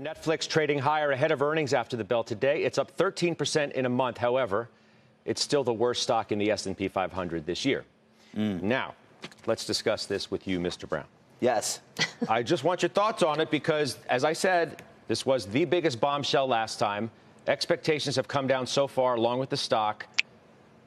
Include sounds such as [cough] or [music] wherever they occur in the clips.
Netflix trading higher ahead of earnings after the bell today. It's up 13% in a month. However, it's still the worst stock in the S&P 500 this year. Mm. Now, let's discuss this with you, Mr. Brown. Yes. [laughs] I just want your thoughts on it because, as I said, this was the biggest bombshell last time. Expectations have come down so far, along with the stock.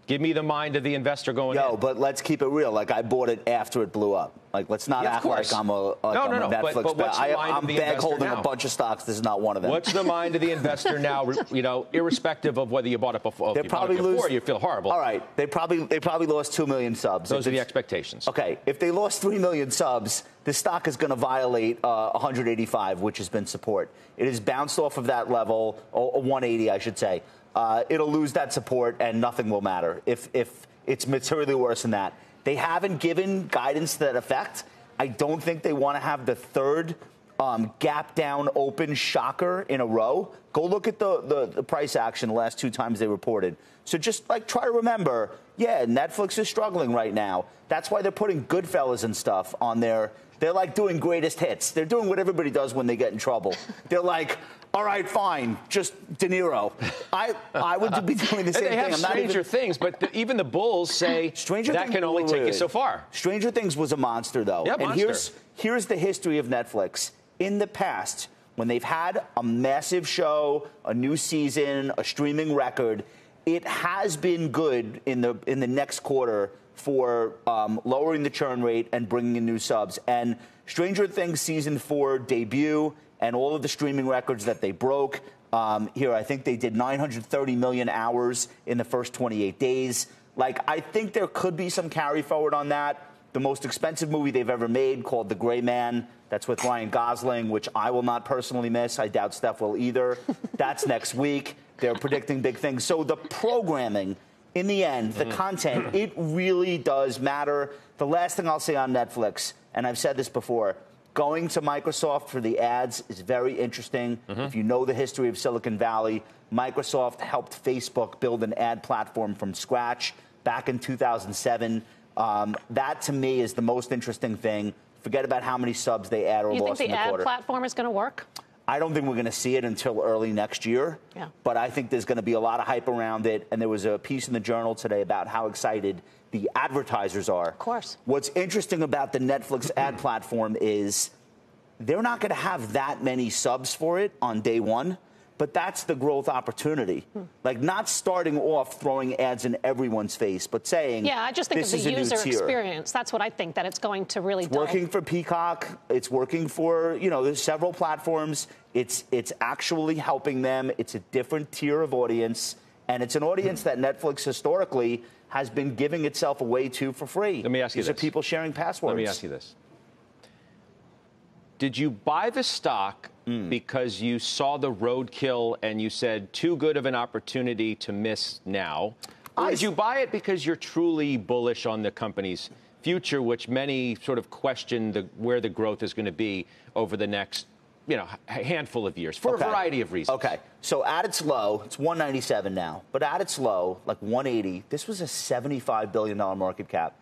Give me the mind of the investor going. Yo, in. but let's keep it real. Like I bought it after it blew up. Like let's not yeah, act like I'm a, like no, I'm no, no. Netflix. But, but what's the mind I, am bag holding now? a bunch of stocks. This is not one of them. What's the mind of the investor now? You know, irrespective of whether you bought it before, they probably lose. Before, you feel horrible. All right, they probably they probably lost two million subs. Those are the expectations. Okay, if they lost three million subs, the stock is going to violate uh, 185, which has been support. It has bounced off of that level, or 180, I should say. Uh, it'll lose that support, and nothing will matter. If if it's materially worse than that. They haven't given guidance to that effect. I don't think they want to have the third um, gap down open shocker in a row. Go look at the, the, the, price action the last two times they reported. So just like try to remember, yeah, Netflix is struggling right now. That's why they're putting Goodfellas and stuff on their. They're like doing greatest hits. They're doing what everybody does when they get in trouble. they're like, all right, fine, just De Niro. I, I would be doing the same they thing. have I'm stranger even... things, but the, even the Bulls say [gasps] stranger that can only take you so far. Stranger Things was a monster, though. Yeah, and monster. here's here's the history of Netflix. In the past, when they've had a massive show, a new season, a streaming record, it has been good in the in the next quarter for um, lowering the churn rate and bringing in new subs. And Stranger Things season four debut and all of the streaming records that they broke. Um, here, I think they did 930 million hours in the first 28 days. Like, I think there could be some carry forward on that. The most expensive movie they've ever made, called The Gray Man, that's with Ryan Gosling, which I will not personally miss. I doubt Steph will either. That's next week. They're predicting big things. So the programming, in the end, the mm-hmm. content, [clears throat] it really does matter. The last thing I'll say on Netflix, and I've said this before, Going to Microsoft for the ads is very interesting. Mm-hmm. If you know the history of Silicon Valley, Microsoft helped Facebook build an ad platform from scratch back in 2007. Um, that to me is the most interesting thing. Forget about how many subs they add or you lost think the, the ad quarter. platform is going to work? I don't think we're going to see it until early next year. Yeah. But I think there's going to be a lot of hype around it. And there was a piece in the journal today about how excited the advertisers are. Of course. What's interesting about the Netflix [clears throat] ad platform is they're not going to have that many subs for it on day one, but that's the growth opportunity. Hmm. Like not starting off throwing ads in everyone's face, but saying, yeah, I just think of the user experience. That's what I think that it's going to really. It's working for Peacock. It's working for you know there's several platforms. It's it's actually helping them. It's a different tier of audience, and it's an audience that Netflix historically has been giving itself away to for free. Let me ask you These this. are people sharing passwords. Let me ask you this. Did you buy the stock mm. because you saw the roadkill and you said too good of an opportunity to miss now? Or I did you buy it because you're truly bullish on the company's future, which many sort of question the, where the growth is going to be over the next you know, handful of years for okay. a variety of reasons. Okay. So at its low, it's 197 now, but at its low, like 180, this was a $75 billion market cap.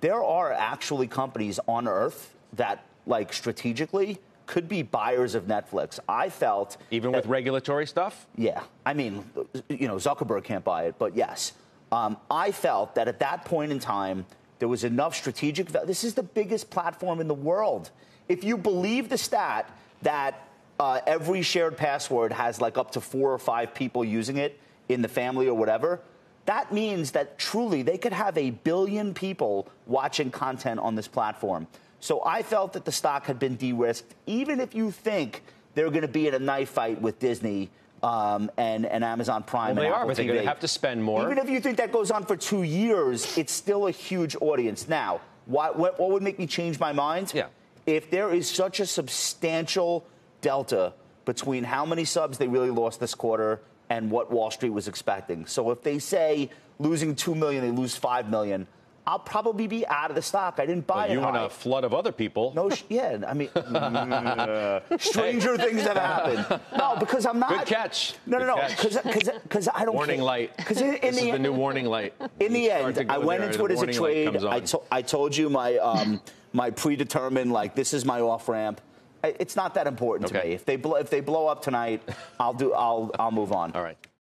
There are actually companies on earth that like strategically could be buyers of Netflix. I felt even that, with regulatory stuff. Yeah, I mean, you know, Zuckerberg can't buy it, but yes, um, I felt that at that point in time there was enough strategic. This is the biggest platform in the world. If you believe the stat that uh, every shared password has like up to four or five people using it in the family or whatever. That means that truly they could have a billion people watching content on this platform. So I felt that the stock had been de risked, even if you think they're going to be in a knife fight with Disney um, and, and Amazon Prime. Well, they are, but they're going to have to spend more. Even if you think that goes on for two years, it's still a huge audience. Now, what, what, what would make me change my mind? Yeah. If there is such a substantial delta between how many subs they really lost this quarter and what Wall Street was expecting. So if they say losing 2 million, they lose 5 million. I'll probably be out of the stock. I didn't buy well, it. You want a flood of other people. No, sh- yeah. I mean, [laughs] stranger things have happened. No, because I'm not. Good catch. No, Good no, no. Because I don't. Warning care. light. Because in, in this the is the new warning light. In the end, I went there, into it as a trade. I, to- I told you my um, my predetermined like this is my off ramp. It's not that important okay. to me. If they blow, if they blow up tonight, I'll do. I'll I'll move on. All right.